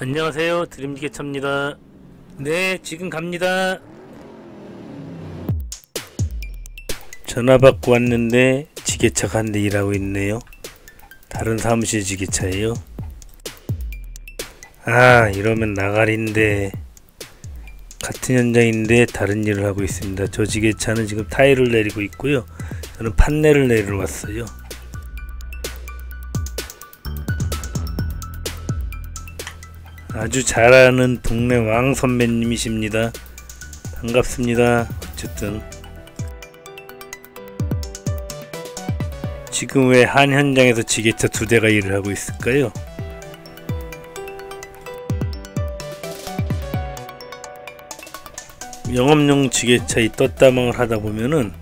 안녕하세요. 드림지게차입니다. 네 지금 갑니다. 전화 받고 왔는데 지게차가 한 대 일하고 있네요. 다른 사무실 지게차예요? 아 이러면 나가리인데. 같은 현장인데 다른 일을 하고 있습니다. 저 지게차는 지금 타일을 내리고 있고요. 저는 판넬을 내리러 왔어요 아주 잘하는 동네 왕 선배님이십니다. 반갑습니다. 어쨌든 지금 왜 한 현장에서 지게차 두 대가 일을 하고 있을까요? 영업용 지게차 이 떴다망을 하다 보면은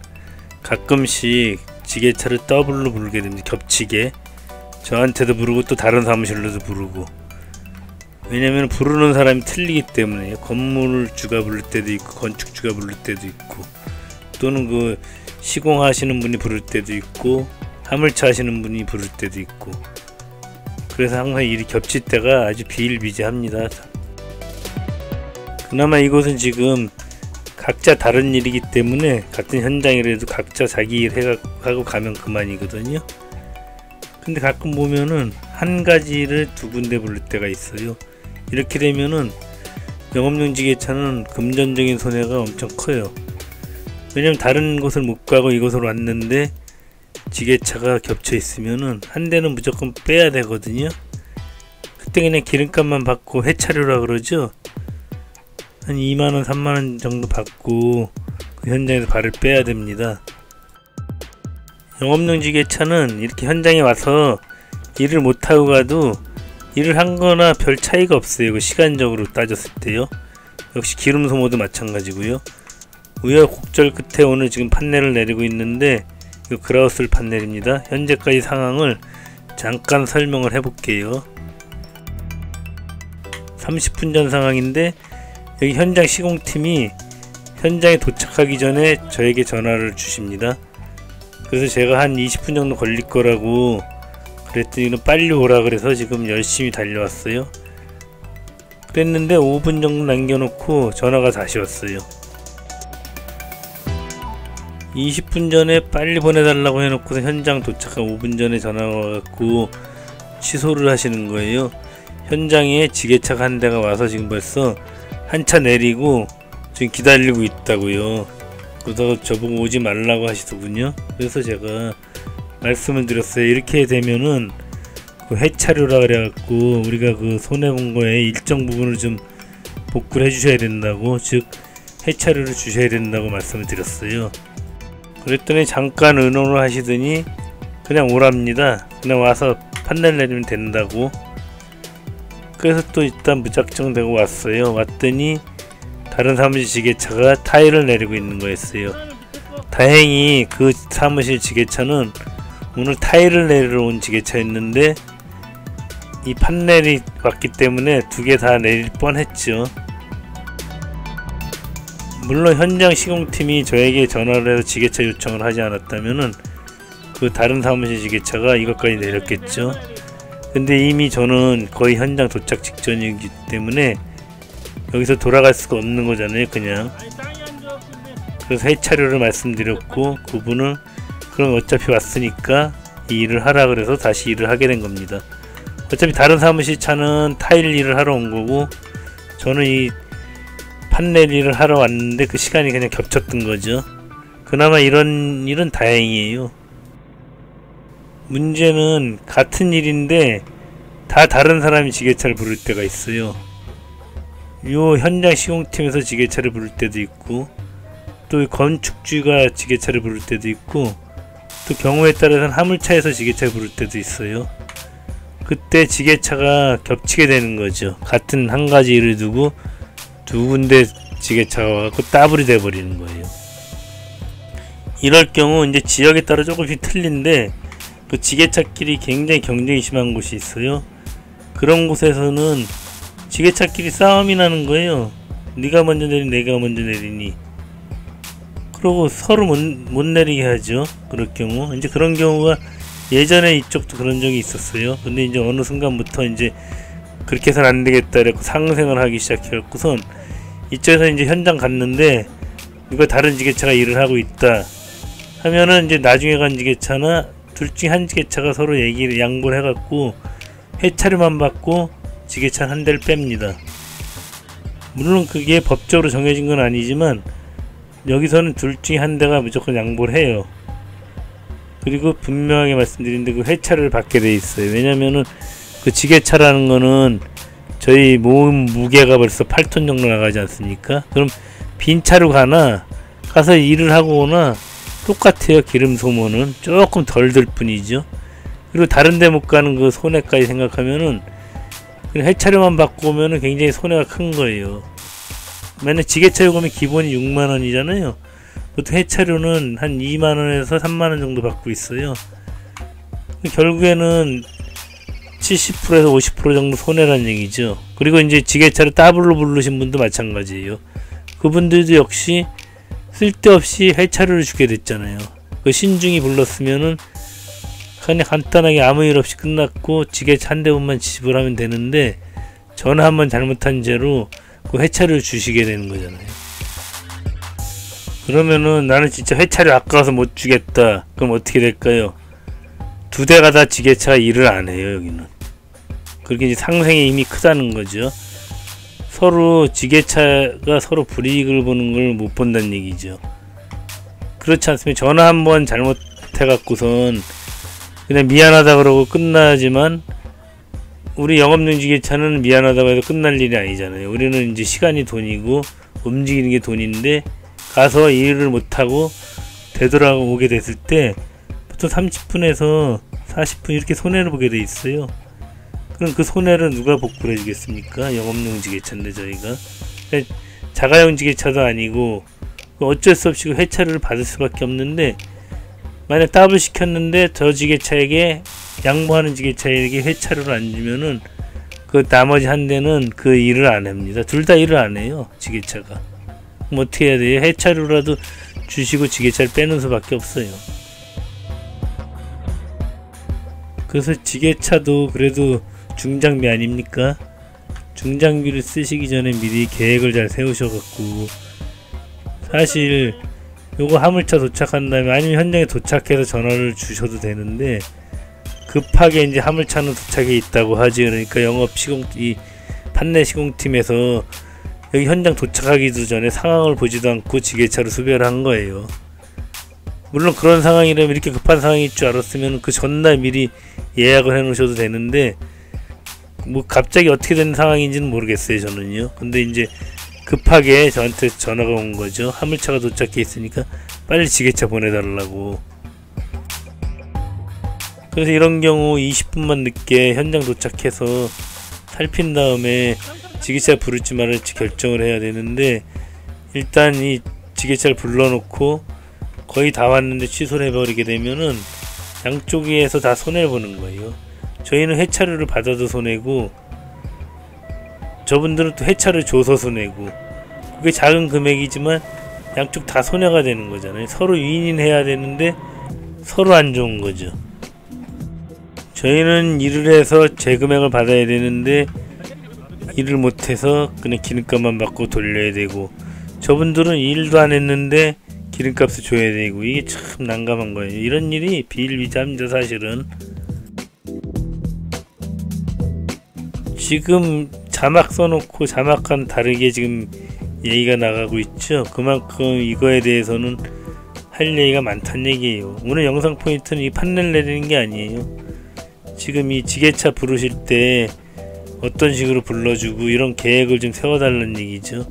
가끔씩 지게차를 더블로 부르게 됩니다. 겹치게 저한테도 부르고 또 다른 사무실로도 부르고 왜냐면 부르는 사람이 틀리기 때문에 건물주가 부를 때도 있고 건축주가 부를 때도 있고 또는 그 시공하시는 분이 부를 때도 있고 화물차 하시는 분이 부를 때도 있고 그래서 항상 일이 겹칠 때가 아주 비일비재합니다. 그나마 이곳은 지금 각자 다른 일이기 때문에 같은 현장이라도 각자 자기 일 해가고 가면 그만이거든요. 근데 가끔 보면은 한 가지를 두 군데 부를 때가 있어요. 이렇게 되면은 영업용 지게차는 금전적인 손해가 엄청 커요. 왜냐면 다른 곳을 못 가고 이곳으로 왔는데 지게차가 겹쳐 있으면은 한 대는 무조건 빼야 되거든요. 그때 그냥 기름값만 받고 회차료라 그러죠. 한 2만원, 3만원 정도 받고 그 현장에서 발을 빼야 됩니다. 영업용 지게차는 이렇게 현장에 와서 일을 못하고 가도 일을 한 거나 별 차이가 없어요. 그 시간적으로 따졌을 때요. 역시 기름 소모도 마찬가지고요. 우여곡절 끝에 오늘 지금 판넬을 내리고 있는데 이 그라우슬 판넬입니다. 현재까지 상황을 잠깐 설명을 해볼게요. 30분 전 상황인데 여기 현장 시공팀이 현장에 도착하기 전에 저에게 전화를 주십니다. 그래서 제가 한 20분 정도 걸릴 거라고 그랬더니 빨리 오라 그래서 지금 열심히 달려왔어요. 그랬는데 5분 정도 남겨놓고 전화가 다시 왔어요. 20분 전에 빨리 보내달라고 해놓고서 현장 도착한 5분 전에 전화가 와갖고 취소를 하시는 거예요. 현장에 지게차가 한 대가 와서 지금 벌써 한 차 내리고 지금 기다리고 있다고요. 그러다가 저보고 오지 말라고 하시더군요. 그래서 제가 말씀을 드렸어요. 이렇게 되면은 그 회차료라 그래갖고 우리가 그 손해 본 거에 일정 부분을 좀 복구를 해주셔야 된다고 즉 회차료를 주셔야 된다고 말씀을 드렸어요. 그랬더니 잠깐 의논을 하시더니 그냥 오랍니다. 그냥 와서 판넬 내리면 된다고. 그래서 또 일단 무작정 되고 왔어요. 왔더니 다른 사무실 지게차가 타일을 내리고 있는 거였어요. 다행히 그 사무실 지게차는 오늘 타일을 내리러 온 지게차였는데 이 판넬이 왔기 때문에 두 개 다 내릴 뻔했죠. 물론 현장 시공팀이 저에게 전화를 해서 지게차 요청을 하지 않았다면은 그 다른 사무실 지게차가 이것까지 내렸겠죠. 근데 이미 저는 거의 현장 도착 직전이기 때문에 여기서 돌아갈 수가 없는 거잖아요, 그냥. 그래서 해차료를 말씀드렸고 그분은 그럼 어차피 왔으니까 이 일을 하라 그래서 다시 일을 하게 된 겁니다. 어차피 다른 사무실 차는 타일 일을 하러 온 거고 저는 이 판넬 일을 하러 왔는데 그 시간이 그냥 겹쳤던 거죠. 그나마 이런 일은 다행이에요. 문제는 같은 일인데 다 다른 사람이 지게차를 부를 때가 있어요. 요 현장 시공팀에서 지게차를 부를 때도 있고 또 건축주가 지게차를 부를 때도 있고 또 경우에 따라서는 화물차에서 지게차를 부를 때도 있어요. 그때 지게차가 겹치게 되는 거죠. 같은 한 가지 일을 두고 두 군데 지게차가 와갖고 따블이 돼버리는 거예요. 이럴 경우 이제 지역에 따라 조금씩 틀린데 그 지게차끼리 굉장히 경쟁이 심한 곳이 있어요. 그런 곳에서는 지게차끼리 싸움이 나는 거예요. 네가 먼저 내리 내가 먼저 내리니 그러고 서로 못, 못 내리게 하죠. 그럴 경우 이제 그런 경우가 예전에 이쪽도 그런 적이 있었어요. 근데 이제 어느 순간부터 이제 그렇게 해서는 안 되겠다 이랬고 상생을 하기 시작해갖고선 이쪽에서 이제 현장 갔는데 누가 다른 지게차가 일을 하고 있다 하면은 이제 나중에 간 지게차나 둘 중에 한 지게차가 서로 얘기를 양보를 해갖고 회차료만 받고 지게차 한 대를 뺍니다. 물론 그게 법적으로 정해진 건 아니지만 여기서는 둘 중에 한 대가 무조건 양보를 해요. 그리고 분명하게 말씀드린데 그 회차를 받게 돼 있어요. 왜냐면은 그 지게차라는 거는 저희 모음 무게가 벌써 8톤 정도 나가지 않습니까? 그럼 빈 차로 가나 가서 일을 하고 오나 똑같아요. 기름 소모는 조금 덜 들 뿐이죠. 그리고 다른 데 못 가는 그 손해까지 생각하면은 그냥 해차료만 받고 오면은 굉장히 손해가 큰 거예요. 맨날 지게차 요금이 기본이 6만 원이잖아요. 보통 해차료는 한 2만 원에서 3만 원 정도 받고 있어요. 결국에는 70%에서 50% 정도 손해란 얘기죠. 그리고 이제 지게차를 더블로 부르신 분도 마찬가지예요. 그분들도 역시 쓸데없이 회차료를 주게 됐잖아요. 그 신중히 불렀으면은 그냥 간단하게 아무 일 없이 끝났고 지게차 한 대분만 지불하면 되는데 전화 한번 잘못한 죄로 그 회차를 주시게 되는 거잖아요. 그러면은 나는 진짜 회차를 아까워서 못 주겠다. 그럼 어떻게 될까요? 두 대가 다 지게차 일을 안 해요, 여기는. 그렇게 이제 상생의 힘이 크다는 거죠. 서로 지게차가 서로 불이익을 보는 걸 못 본다는 얘기죠. 그렇지 않습니까? 전화 한 번 잘못해갖고선 그냥 미안하다 그러고 끝나지만 우리 영업용 지게차는 미안하다고 해도 끝날 일이 아니잖아요. 우리는 이제 시간이 돈이고 움직이는 게 돈인데 가서 일을 못하고 되돌아오게 됐을 때 보통 30분에서 40분 이렇게 손해를 보게 돼 있어요. 그럼 그 손해를 누가 복구를 해주겠습니까? 영업용 지게차인데 저희가 자가용 지게차도 아니고 어쩔 수 없이 그 회차를 받을 수밖에 없는데 만약 답을 시켰는데 저 지게차에게 양보하는 지게차에게 회차료를 안 주면은 그 나머지 한 대는 그 일을 안 합니다. 둘 다 일을 안 해요. 지게차가. 뭐 어떻게 해야 돼요? 회차료라도 주시고 지게차를 빼는 수밖에 없어요. 그래서 지게차도 그래도 중장비 아닙니까? 중장비를 쓰시기 전에 미리 계획을 잘 세우셔갖고 사실 요거 화물차 도착한 다음에 아니면 현장에 도착해서 전화를 주셔도 되는데 급하게 이제 화물차는 도착해 있다고 하지 그러니까 영업 시공 이 판내 시공팀에서 여기 현장 도착하기도 전에 상황을 보지도 않고 지게차로 수배를 한 거예요. 물론 그런 상황이라면 이렇게 급한 상황일 줄 알았으면 그 전날 미리 예약을 해 놓으셔도 되는데 뭐 갑자기 어떻게 된 상황인지는 모르겠어요 저는요. 근데 이제 급하게 저한테 전화가 온 거죠. 화물차가 도착해 있으니까 빨리 지게차 보내달라고. 그래서 이런 경우 20분만 늦게 현장 도착해서 살핀 다음에 지게차 부를지 말을지 결정을 해야 되는데 일단 이 지게차를 불러놓고 거의 다 왔는데 취소를 해버리게 되면은 양쪽에서 다 손해를 보는 거예요. 저희는 회차료를 받아도 손해고 저분들은 또 회차를 줘서 손해고 그게 작은 금액이지만 양쪽 다 손해가 되는 거잖아요. 서로 윈윈해야 되는데 서로 안 좋은 거죠. 저희는 일을 해서 재금액을 받아야 되는데 일을 못해서 그냥 기름값만 받고 돌려야 되고 저분들은 일도 안 했는데 기름값을 줘야 되고 이게 참 난감한 거예요. 이런 일이 비일비재합니다 사실은. 지금 자막 써놓고 자막과는 다르게 지금 얘기가 나가고 있죠. 그만큼 이거에 대해서는 할 얘기가 많다는 얘기예요. 오늘 영상 포인트는 이 판넬 내리는 게 아니에요. 지금 이 지게차 부르실 때 어떤 식으로 불러주고 이런 계획을 좀 세워달라는 얘기죠.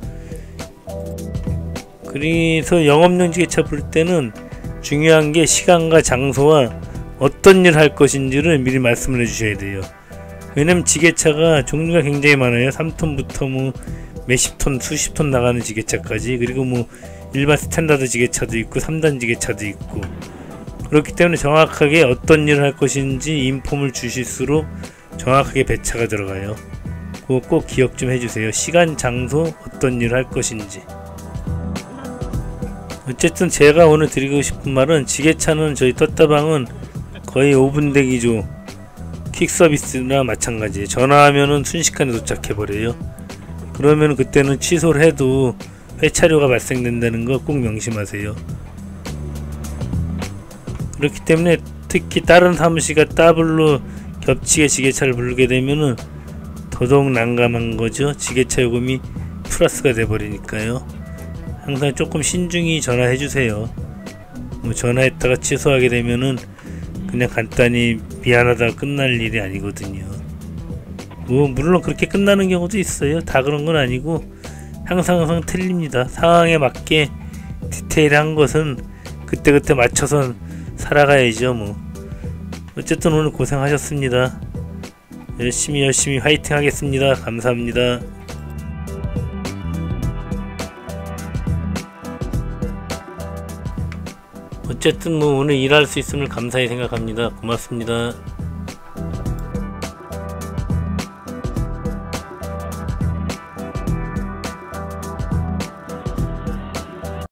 그래서 영업용 지게차 부를 때는 중요한 게 시간과 장소와 어떤 일 할 것인지를 미리 말씀을 해주셔야 돼요. 왜냐면 지게차가 종류가 굉장히 많아요. 3톤부터 뭐 몇십 톤, 수십 톤 나가는 지게차까지 그리고 뭐 일반 스탠다드 지게차도 있고 3단 지게차도 있고 그렇기 때문에 정확하게 어떤 일을 할 것인지 inform을 주실수록 정확하게 배차가 들어가요. 그거 꼭 기억 좀 해주세요. 시간, 장소, 어떤 일을 할 것인지. 어쨌든 제가 오늘 드리고 싶은 말은 지게차는 저희 떴다방은 거의 5분 대기조 퀵 서비스나 마찬가지예요. 전화하면은 순식간에 도착해 버려요. 그러면 그때는 취소를 해도 회차료가 발생된다는 거 꼭 명심하세요. 그렇기 때문에 특히 다른 사무실과 더블로 겹치게 지게차를 부르게 되면은 더더욱 난감한 거죠. 지게차 요금이 플러스가 돼 버리니까요. 항상 조금 신중히 전화해 주세요. 뭐 전화했다가 취소하게 되면은 그냥 간단히 미안하다 끝날 일이 아니거든요. 뭐 물론 그렇게 끝나는 경우도 있어요. 다 그런 건 아니고 항상 항상 틀립니다. 상황에 맞게 디테일한 것은 그때그때 맞춰서 살아가야죠. 뭐 어쨌든 오늘 고생하셨습니다. 열심히 열심히 화이팅 하겠습니다. 감사합니다. 어쨌든 뭐 오늘 일할 수 있음을 감사히 생각합니다. 고맙습니다.